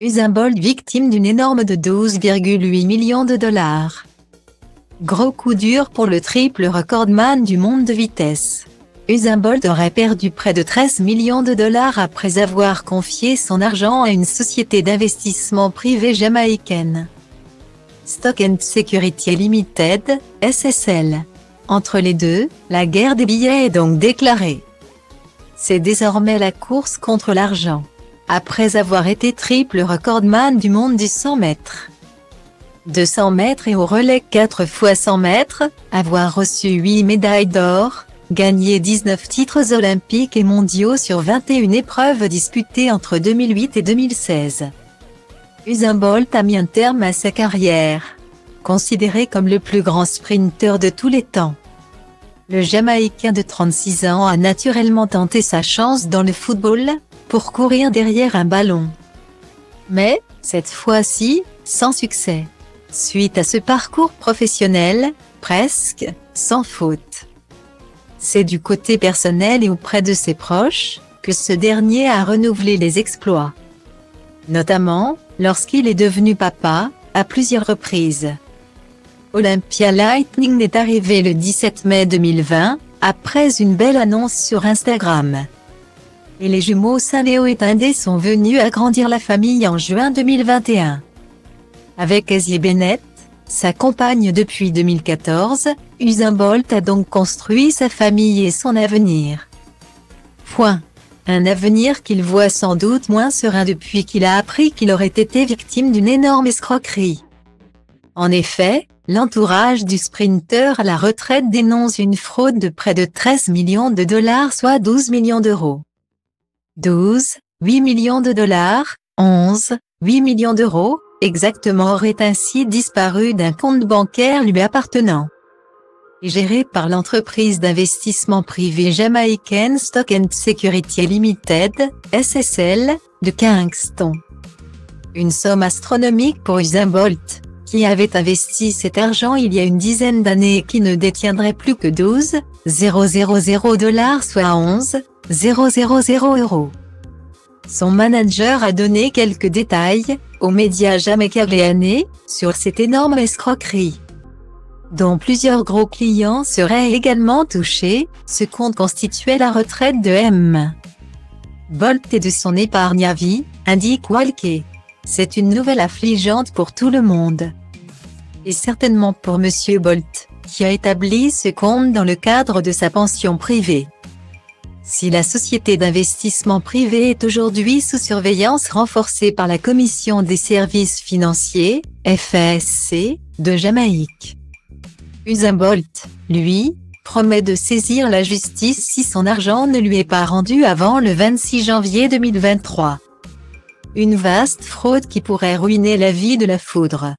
Usain Bolt victime d'une énorme de 12,8 millions de dollars. Gros coup dur pour le triple recordman du monde de vitesse. Usain Bolt aurait perdu près de 13 millions de dollars après avoir confié son argent à une société d'investissement privée jamaïcaine. Stock and Security Limited, SSL. Entre les deux, la guerre des billets est donc déclarée. C'est désormais la course contre l'argent. Après avoir été triple recordman du monde du 100 mètres. 200 mètres et au relais 4 fois 100 mètres, avoir reçu 8 médailles d'or, gagné 19 titres olympiques et mondiaux sur 21 épreuves disputées entre 2008 et 2016. Usain Bolt a mis un terme à sa carrière. Considéré comme le plus grand sprinter de tous les temps. Le Jamaïcain de 36 ans a naturellement tenté sa chance dans le football, pour courir derrière un ballon. Mais, cette fois-ci, sans succès. Suite à ce parcours professionnel, presque, sans faute. C'est du côté personnel et auprès de ses proches, que ce dernier a renouvelé les exploits. Notamment, lorsqu'il est devenu papa, à plusieurs reprises. Olympia Lightning est arrivé le 17 mai 2020, après une belle annonce sur Instagram. Et les jumeaux Saléo et Tindé sont venus agrandir la famille en juin 2021. Avec Asie Bennett, sa compagne depuis 2014, Usain Bolt a donc construit sa famille et son avenir. Point. Un avenir qu'il voit sans doute moins serein depuis qu'il a appris qu'il aurait été victime d'une énorme escroquerie. En effet, l'entourage du sprinter à la retraite dénonce une fraude de près de 13 millions de dollars soit 12 millions d'euros. 12, 8 millions de dollars, 11, 8 millions d'euros, exactement aurait ainsi disparu d'un compte bancaire lui appartenant. Géré par l'entreprise d'investissement privé jamaïcaine Stock and Security Limited, SSL, de Kingston. Une somme astronomique pour Usain qui avait investi cet argent il y a une dizaine d'années et qui ne détiendrait plus que 12, 000 dollars soit 11, 000 euros. Son manager a donné quelques détails, aux médias jamaïcains sur cette énorme escroquerie dont plusieurs gros clients seraient également touchés, ce compte constituait la retraite de M. Bolt et de son épargne à vie, indique Walke. C'est une nouvelle affligeante pour tout le monde. Et certainement pour Monsieur Bolt, qui a établi ce compte dans le cadre de sa pension privée. Si la société d'investissement privé est aujourd'hui sous surveillance renforcée par la Commission des services financiers, FASC, de Jamaïque, Usain Bolt, lui, promet de saisir la justice si son argent ne lui est pas rendu avant le 26 janvier 2023. Une vaste fraude qui pourrait ruiner la vie de la foudre.